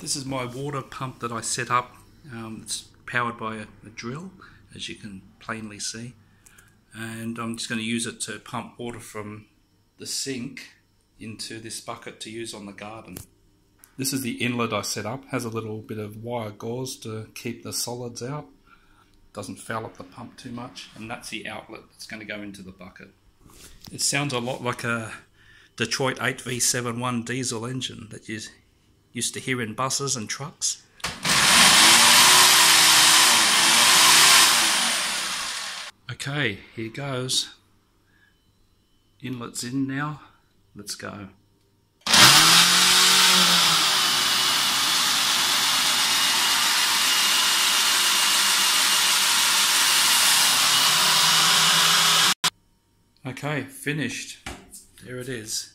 This is my water pump that I set up. Um, it's powered by a, a drill, as you can plainly see. And I'm just going to use it to pump water from the sink into this bucket to use on the garden. This is the inlet I set up. Has a little bit of wire gauze to keep the solids out. Doesn't foul up the pump too much. And that's the outlet that's going to go into the bucket. It sounds a lot like a Detroit 8V71 diesel engine that you used to hear in buses and trucks. Okay, here goes. Inlet's in now. Let's go. Okay, finished. There it is.